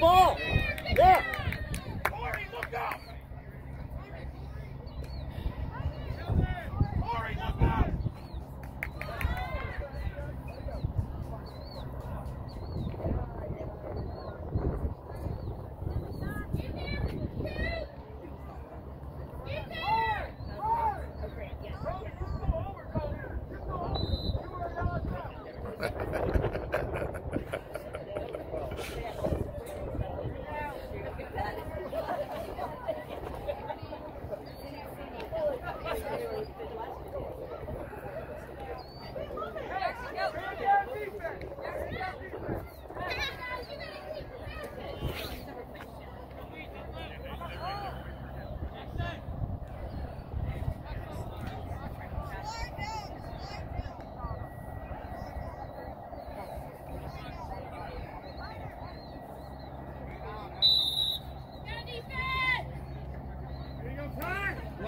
ball. Look. Corey, look up. Ha ha ha.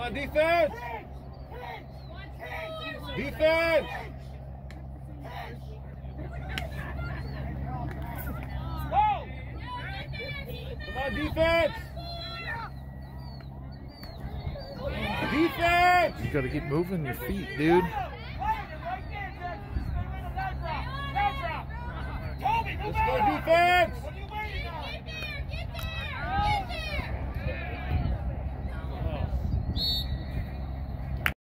On, defense! Defense! Come on, defense! Defense! You gotta keep moving your feet, dude. Let's go defense!